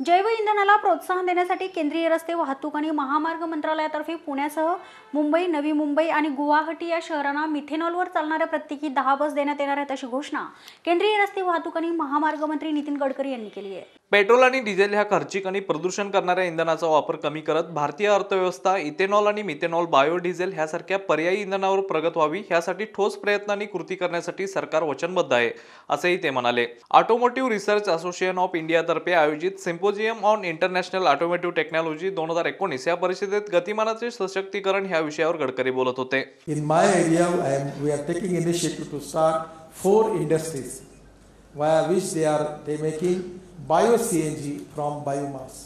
जैव इंधनाला प्रोत्साहन देण्यासाठी केंद्रीय रस्ते वाहतूक आणि महामार्ग मंत्रालयातर्फे पुण्यासह मुंबई नवी मुंबई आणि गुवाहाटी या शहरांना मिथेनॉलवर चालणाऱ्या प्रत्येकी दहा बस देण्यात येणार आहेत अशी घोषणा केंद्रीय रस्ते वाहतूक आणि महामार्ग मंत्री नितीन गडकरी यांनी केली आहे. पेट्रोल आणि डिझेल ह्या खर्चिक आणि प्रदूषण करणाऱ्या इंधनाचा वापर कमी करत भारतीय अर्थव्यवस्था इथेनॉल आणि मिथेनॉल बायोडिझेल ह्यासारख्या पर्यायी इंधनावर प्रगत व्हावी ह्यासाठी ठोस प्रयत्नांनी कृती करण्यासाठी सरकार वचनबद्ध आहे असेही ते म्हणाले. ऑटोमोटिव्ह रिसर्च असोसिएशन ऑफ इंडियातर्फे आयोजित symposium on international automotive technology दोन हजार एकोणीस या परिषदेत गतिमानाचे सशक्तीकरण ह्या विषयावर गडकरी बोलत होते. In my area we are taking are taking initiative to start which they are they making bio CNG from biomass.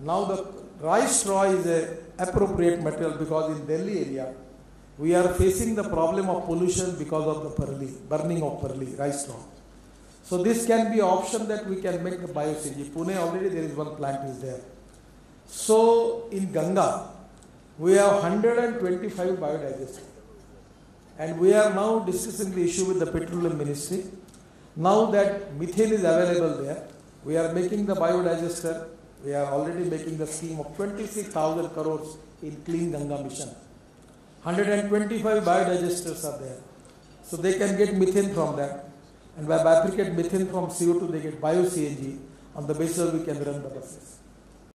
Now the rice straw is a appropriate material because in Delhi area we are facing the problem of pollution because of the burning of parli, rice straw. So this can be option that we can make the bio CNG. Pune already there is one plant is there. So in Ganga, we have 125 biodigesters. And we are now discussing the issue with the petroleum ministry. Now that methane is available there, we are making the biodigester. We are already making the scheme of 26,000 crores in Clean Ganga mission. 125 biodigesters are there. So they can get methane from that. And by bifurcate methane from CO2, they get bio CNG. On the basis we can run the buses.